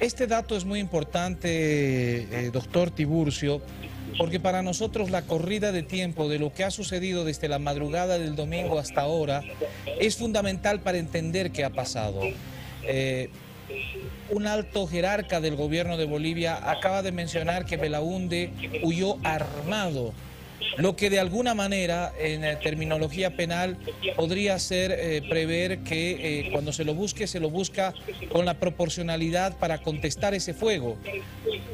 Este dato es muy importante, eh, doctor Tiburcio, porque para nosotros la corrida de tiempo de lo que ha sucedido desde la madrugada del domingo hasta ahora es fundamental para entender qué ha pasado. Eh, un alto jerarca del gobierno de Bolivia acaba de mencionar que Belaunde huyó armado lo que de alguna manera en terminología penal podría ser eh, prever que eh, cuando se lo busque, se lo busca con la proporcionalidad para contestar ese fuego.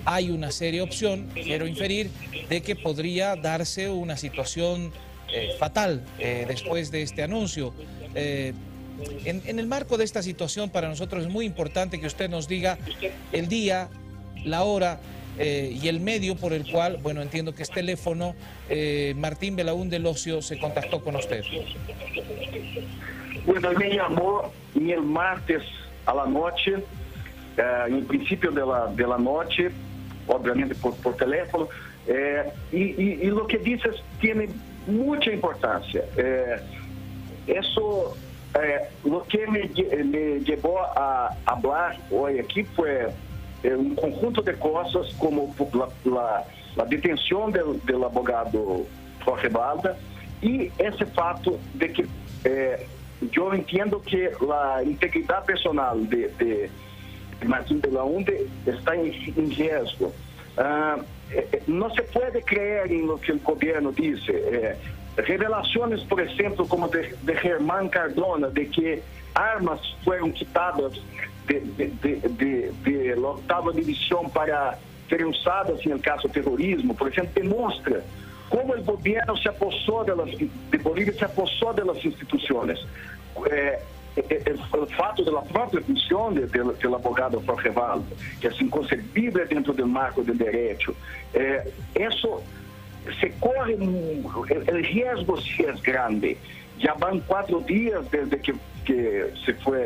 Hay una seria opción, quiero inferir, de que podría darse una situación eh, fatal después de este anuncio. En, en el marco de esta situación, para nosotros es muy importante que usted nos diga el día, la hora eh, y el medio por el cual, bueno, entiendo que es teléfono, eh, Martín Belaún del Ocio se contactó con usted. Bueno, me llamó el martes a la noche, eh, en principio de la, de la noche, obviamente por, por teléfono, y, y, lo que dices tiene mucha importancia. eso, lo que me, me llevó a hablar hoy aquí fue É, um conjunto de coisas como la, la, la del, del, abogado Jorge Balda e esse fato de que eh, entendo que a integridade personal de, de Martín de la Hunde está em risco. riesgo. Uh, se pode creer em lo que o governo diz. Eh, por exemplo, como de, de Germán Cardona, de que armas foram quitadas de, de, de, de la octava división para serem usadas em caso de terrorismo, por exemplo, demonstra como o governo se apossou delas, de Bolívia se apossou das instituições. É, é, é, o fato da própria função do abogado Jorge Valdo, que é inconcebível dentro do marco do direito, é, isso se corre, o risco se é grande. Já vão quatro dias desde que, que se foi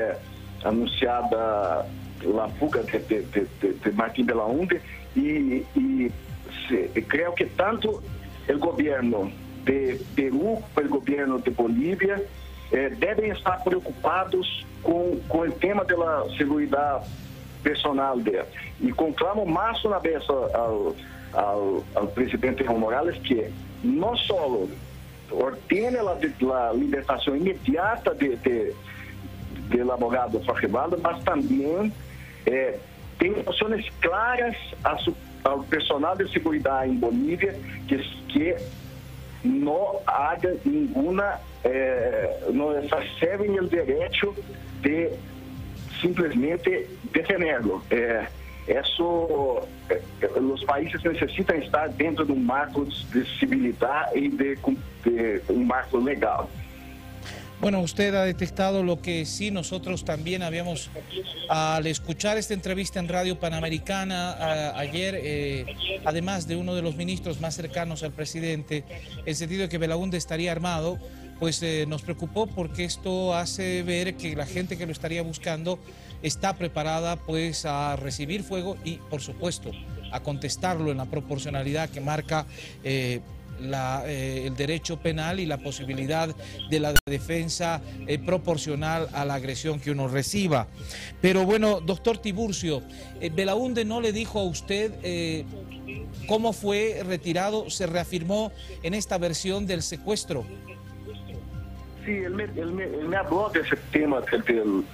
anunciada a fuga de, de, de, de e se, creio que tanto o governo de Peru como o governo de Bolívia eh, devem estar preocupados com, com o tema da segurança personal dele. E conclamo mais uma vez ao, ao, ao presidente Evo Morales que não só ordene a libertação imediata de, de pelo abogado Fajevaldo, mas também é, tem noções claras ao personal de segurança em Bolívia que, que não haja nenhuma, é, não recebem o direito de simplesmente defendê-lo. É, isso, é, os países necessitam estar dentro de um marco de civilidade e de, de um marco legal. Bueno, usted ha detectado lo que sí nosotros también habíamos, al escuchar esta entrevista en Radio Panamericana ayer, eh, además de uno de los ministros más cercanos al presidente, el sentido de que Belaúnde estaría armado, pues eh, nos preocupó porque esto hace ver que la gente que lo estaría buscando está preparada pues a recibir fuego y, por supuesto, a contestarlo en la proporcionalidad que marca... Eh, eh, el derecho penal y la posibilidad de la defensa proporcional a la agresión que uno reciba. Pero bueno, doctor Tiburcio, eh, Belaunde no le dijo a usted cómo fue retirado, se reafirmó en esta versión del secuestro. Sí, él me, habló de ese tema del,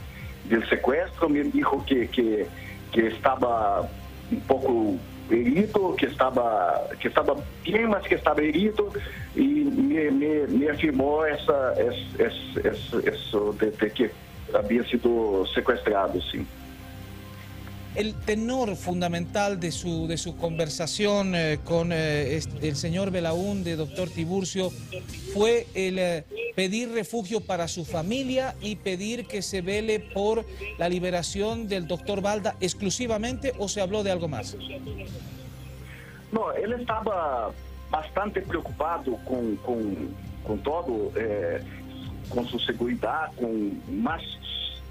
secuestro, me dijo que, que, que estaba un poco herido, que estava, que estava bem, mas que estava herido, e me, me, me afirmou essa, essa, essa, essa de, de que havia sido sequestrado, sim. el tenor fundamental de su, de su conversación eh, con eh, el señor Belaúnde, doctor Tiburcio, fue el eh, pedir refugio para su familia y pedir que se vele por la liberación del doctor Balda exclusivamente o se habló de algo más? No, él estaba bastante preocupado con, con, todo, con su seguridad, con más...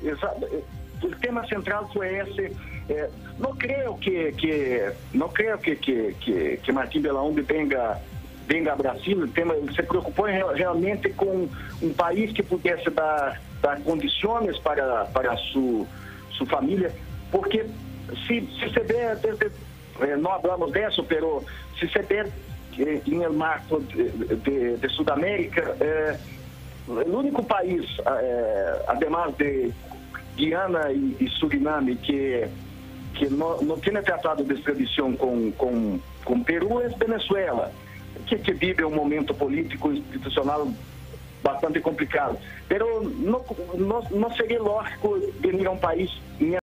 El tema central fue ese É, não creio que, que não creio que que que, que vem da Brasil, se preocupou realmente com um país que pudesse dar, dar condições para, para sua, sua família, porque se, se você vê, desde, é, não falamos disso, Peru, se você vê é, em marco de, de, de Sudamérica, é, o único país, é, además de Guiana e, e Suriname, que que não, não tem tratado de extradição com, com, com Peru é Venezuela que, que vive un momento político institucional bastante complicado. Pero não, não, não seria lógico venir a um país